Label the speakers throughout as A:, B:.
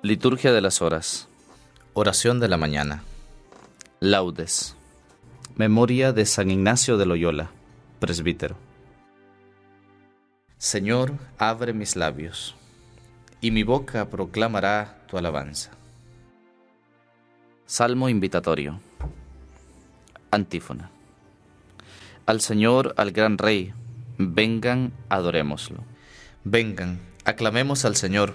A: Liturgia de las Horas. Oración de la mañana. Laudes. Memoria de San Ignacio de Loyola, presbítero. Señor, abre mis labios, y mi boca proclamará tu alabanza. Salmo invitatorio. Antífona. Al Señor, al gran Rey, vengan, adorémoslo. Vengan, aclamemos al Señor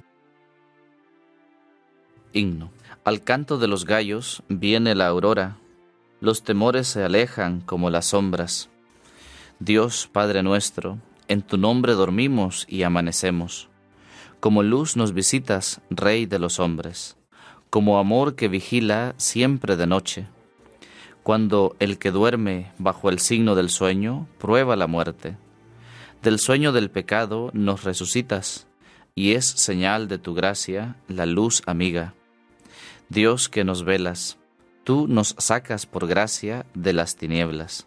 A: Al canto de los gallos viene la aurora, los temores se alejan como las sombras. Dios Padre nuestro, en tu nombre dormimos y amanecemos. Como luz nos visitas, Rey de los hombres, como amor que vigila siempre de noche. Cuando el que duerme bajo el signo del sueño prueba la muerte. Del sueño del pecado nos resucitas, y es señal de tu gracia la luz amiga Dios que nos velas, tú nos sacas por gracia de las tinieblas.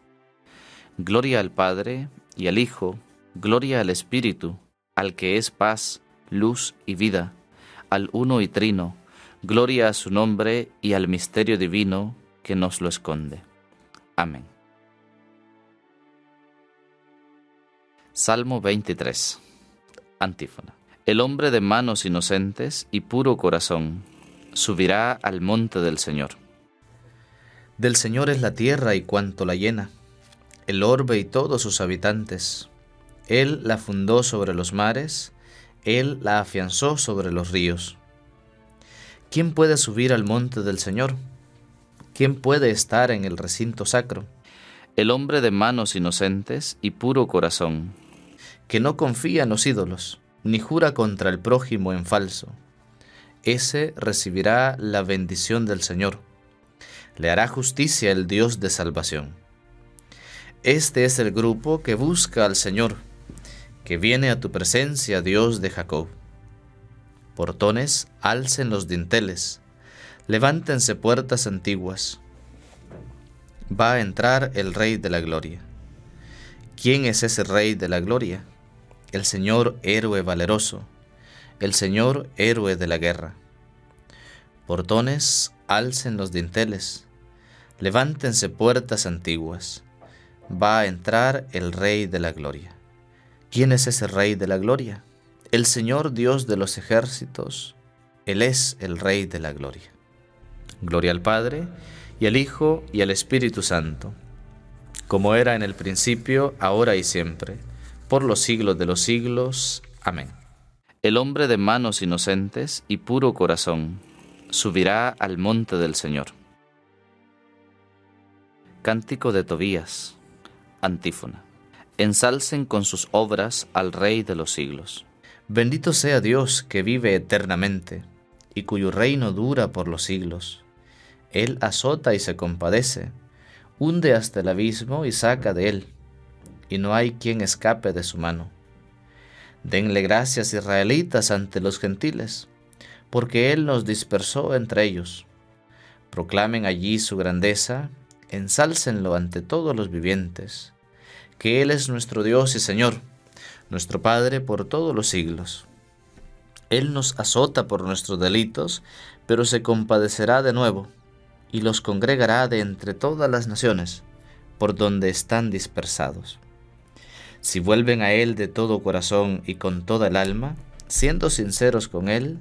A: Gloria al Padre y al Hijo, gloria al Espíritu, al que es paz, luz y vida, al uno y trino, gloria a su nombre y al misterio divino que nos lo esconde. Amén. Salmo 23. Antífona. El hombre de manos inocentes y puro corazón subirá al monte del Señor. Del Señor es la tierra y cuanto la llena, el orbe y todos sus habitantes. Él la fundó sobre los mares, Él la afianzó sobre los ríos. ¿Quién puede subir al monte del Señor? ¿Quién puede estar en el recinto sacro? El hombre de manos inocentes y puro corazón, que no confía en los ídolos, ni jura contra el prójimo en falso ese recibirá la bendición del Señor. Le hará justicia el Dios de salvación. Este es el grupo que busca al Señor, que viene a tu presencia, Dios de Jacob. Portones, alcen los dinteles, levántense puertas antiguas. Va a entrar el Rey de la Gloria. ¿Quién es ese Rey de la Gloria? El Señor héroe valeroso el Señor héroe de la guerra. Portones, alcen los dinteles, levántense puertas antiguas, va a entrar el Rey de la Gloria. ¿Quién es ese Rey de la Gloria? El Señor Dios de los ejércitos, Él es el Rey de la Gloria. Gloria al Padre, y al Hijo, y al Espíritu Santo, como era en el principio, ahora y siempre, por los siglos de los siglos. Amén. El hombre de manos inocentes y puro corazón subirá al monte del Señor. Cántico de Tobías. Antífona. Ensalcen con sus obras al Rey de los siglos. Bendito sea Dios que vive eternamente y cuyo reino dura por los siglos. Él azota y se compadece, hunde hasta el abismo y saca de él, y no hay quien escape de su mano. Denle gracias israelitas ante los gentiles, porque Él nos dispersó entre ellos. Proclamen allí su grandeza ensálcenlo ante todos los vivientes, que Él es nuestro Dios y Señor, nuestro Padre por todos los siglos. Él nos azota por nuestros delitos, pero se compadecerá de nuevo, y los congregará de entre todas las naciones, por donde están dispersados. Si vuelven a Él de todo corazón y con toda el alma, siendo sinceros con Él,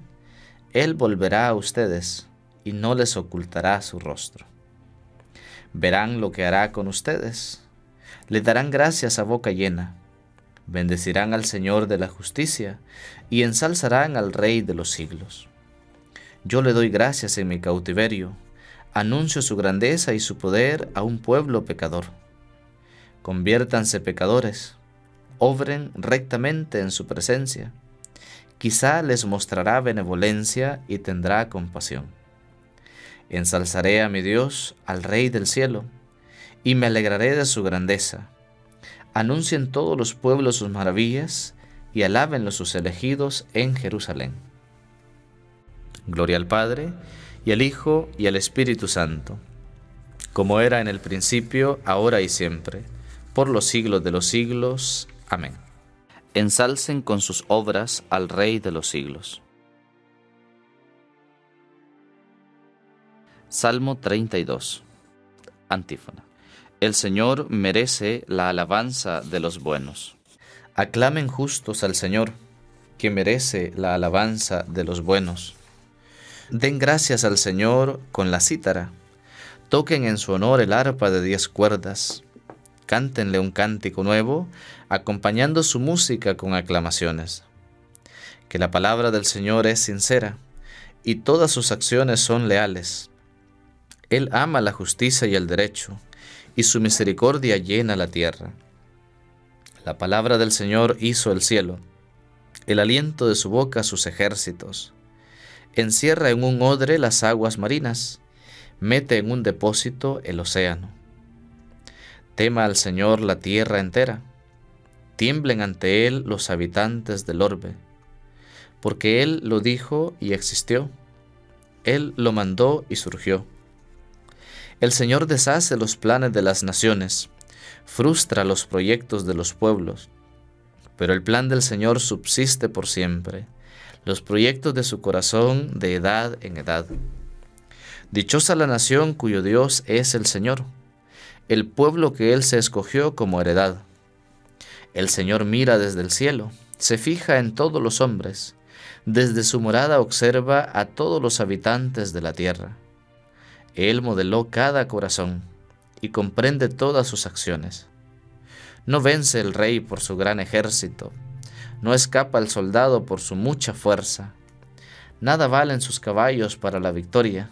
A: Él volverá a ustedes y no les ocultará su rostro. Verán lo que hará con ustedes. Le darán gracias a boca llena. Bendecirán al Señor de la justicia y ensalzarán al Rey de los siglos. Yo le doy gracias en mi cautiverio, anuncio su grandeza y su poder a un pueblo pecador. Conviértanse pecadores, obren rectamente en su presencia. Quizá les mostrará benevolencia y tendrá compasión. Ensalzaré a mi Dios, al Rey del cielo, y me alegraré de su grandeza. Anuncien todos los pueblos sus maravillas, y alábenlo sus elegidos en Jerusalén. Gloria al Padre, y al Hijo, y al Espíritu Santo, como era en el principio, ahora y siempre, por los siglos de los siglos. Amén. Ensalcen con sus obras al Rey de los siglos. Salmo 32. Antífona. El Señor merece la alabanza de los buenos. Aclamen justos al Señor, que merece la alabanza de los buenos. Den gracias al Señor con la cítara. Toquen en su honor el arpa de diez cuerdas cántenle un cántico nuevo, acompañando su música con aclamaciones. Que la palabra del Señor es sincera y todas sus acciones son leales. Él ama la justicia y el derecho, y su misericordia llena la tierra. La palabra del Señor hizo el cielo, el aliento de su boca sus ejércitos. Encierra en un odre las aguas marinas, mete en un depósito el océano. Tema al Señor la tierra entera, tiemblen ante Él los habitantes del orbe, porque Él lo dijo y existió, Él lo mandó y surgió. El Señor deshace los planes de las naciones, frustra los proyectos de los pueblos, pero el plan del Señor subsiste por siempre, los proyectos de su corazón de edad en edad. Dichosa la nación cuyo Dios es el Señor el pueblo que Él se escogió como heredad. El Señor mira desde el cielo, se fija en todos los hombres, desde su morada observa a todos los habitantes de la tierra. Él modeló cada corazón y comprende todas sus acciones. No vence el rey por su gran ejército, no escapa el soldado por su mucha fuerza. Nada valen sus caballos para la victoria,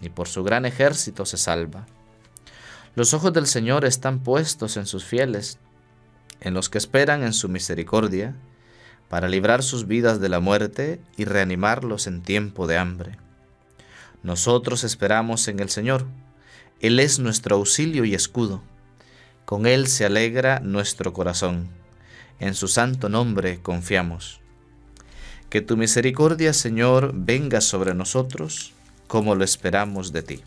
A: ni por su gran ejército se salva. Los ojos del Señor están puestos en sus fieles, en los que esperan en su misericordia, para librar sus vidas de la muerte y reanimarlos en tiempo de hambre. Nosotros esperamos en el Señor. Él es nuestro auxilio y escudo. Con Él se alegra nuestro corazón. En su santo nombre confiamos. Que tu misericordia, Señor, venga sobre nosotros como lo esperamos de ti.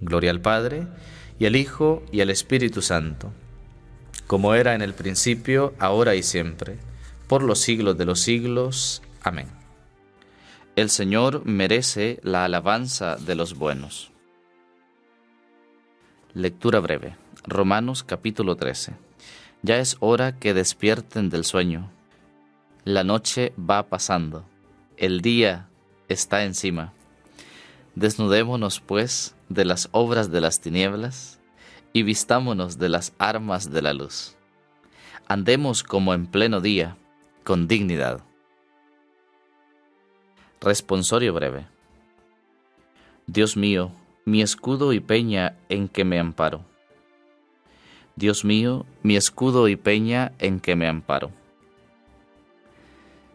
A: Gloria al Padre, y al Hijo, y al Espíritu Santo, como era en el principio, ahora y siempre, por los siglos de los siglos. Amén. El Señor merece la alabanza de los buenos. Lectura breve. Romanos capítulo 13. Ya es hora que despierten del sueño. La noche va pasando. El día está encima. Desnudémonos, pues, de las obras de las tinieblas y vistámonos de las armas de la luz. Andemos como en pleno día, con dignidad. Responsorio breve. Dios mío, mi escudo y peña en que me amparo. Dios mío, mi escudo y peña en que me amparo.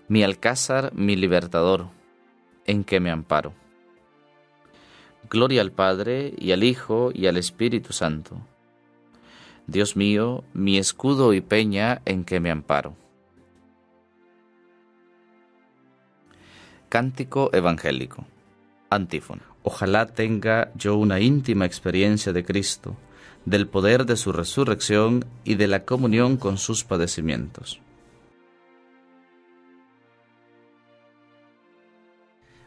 A: Mi alcázar, mi libertador, en que me amparo. Gloria al Padre, y al Hijo, y al Espíritu Santo. Dios mío, mi escudo y peña en que me amparo. Cántico Evangélico. Antífona. Ojalá tenga yo una íntima experiencia de Cristo, del poder de su resurrección y de la comunión con sus padecimientos.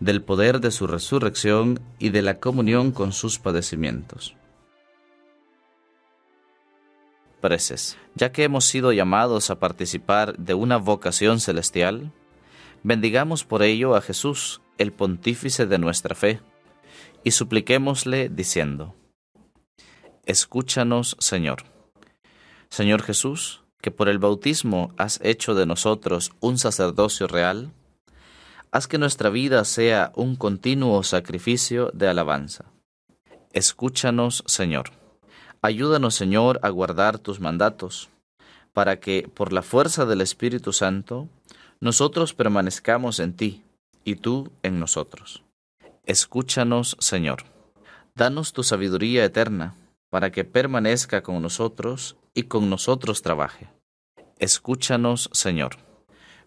A: del poder de su resurrección y de la comunión con sus padecimientos. Preces. Ya que hemos sido llamados a participar de una vocación celestial, bendigamos por ello a Jesús, el pontífice de nuestra fe, y supliquémosle diciendo, Escúchanos, Señor. Señor Jesús, que por el bautismo has hecho de nosotros un sacerdocio real, haz que nuestra vida sea un continuo sacrificio de alabanza. Escúchanos, Señor. Ayúdanos, Señor, a guardar tus mandatos, para que, por la fuerza del Espíritu Santo, nosotros permanezcamos en ti y tú en nosotros. Escúchanos, Señor. Danos tu sabiduría eterna, para que permanezca con nosotros y con nosotros trabaje. Escúchanos, Señor.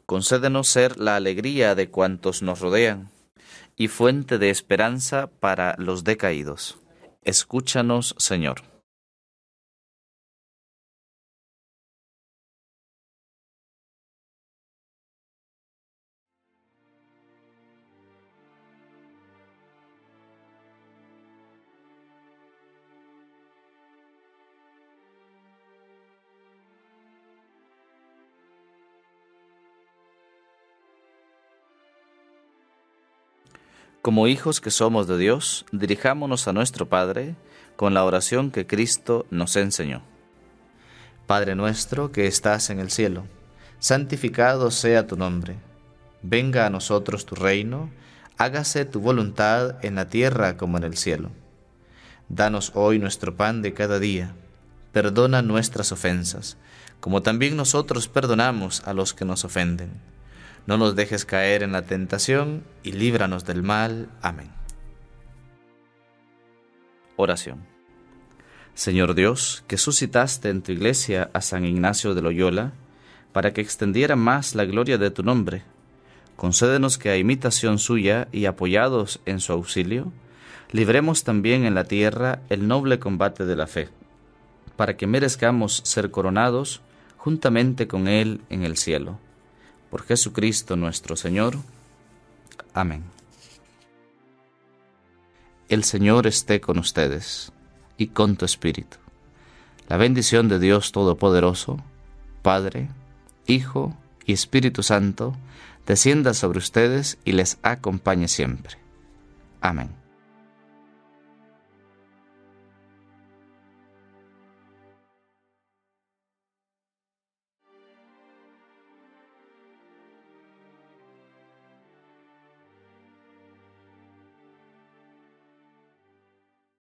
A: Concédenos ser la alegría de cuantos nos rodean y fuente de esperanza para los decaídos. Escúchanos, Señor. Como hijos que somos de Dios, dirijámonos a nuestro Padre con la oración que Cristo nos enseñó. Padre nuestro que estás en el cielo, santificado sea tu nombre. Venga a nosotros tu reino, hágase tu voluntad en la tierra como en el cielo. Danos hoy nuestro pan de cada día. Perdona nuestras ofensas, como también nosotros perdonamos a los que nos ofenden no nos dejes caer en la tentación y líbranos del mal. Amén. Oración. Señor Dios, que suscitaste en tu iglesia a San Ignacio de Loyola, para que extendiera más la gloria de tu nombre, concédenos que a imitación suya y apoyados en su auxilio, libremos también en la tierra el noble combate de la fe, para que merezcamos ser coronados juntamente con Él en el cielo por Jesucristo nuestro Señor. Amén. El Señor esté con ustedes y con tu espíritu. La bendición de Dios Todopoderoso, Padre, Hijo y Espíritu Santo, descienda sobre ustedes y les acompañe siempre. Amén.